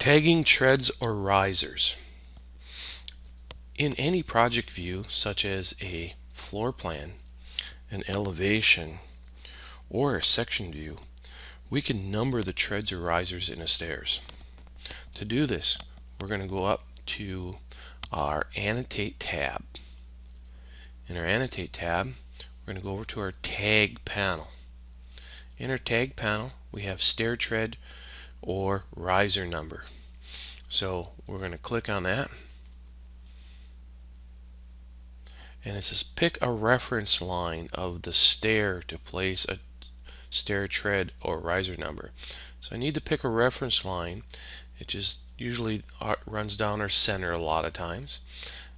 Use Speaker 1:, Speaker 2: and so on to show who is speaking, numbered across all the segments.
Speaker 1: Tagging treads or risers. In any project view, such as a floor plan, an elevation, or a section view, we can number the treads or risers in a stairs. To do this, we're going to go up to our Annotate tab. In our Annotate tab, we're going to go over to our Tag panel. In our Tag panel, we have stair tread or riser number. So we're going to click on that. And it says pick a reference line of the stair to place a stair tread or riser number. So I need to pick a reference line. It just usually uh, runs down our center a lot of times.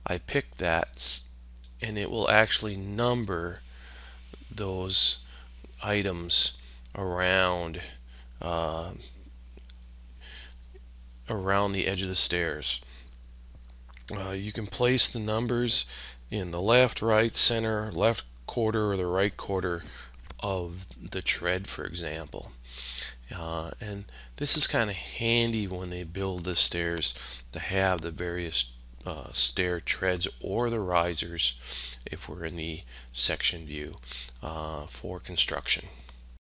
Speaker 1: I pick that and it will actually number those items around uh, around the edge of the stairs. Uh, you can place the numbers in the left, right, center, left quarter, or the right quarter of the tread, for example. Uh, and this is kind of handy when they build the stairs to have the various uh, stair treads or the risers if we're in the section view uh, for construction.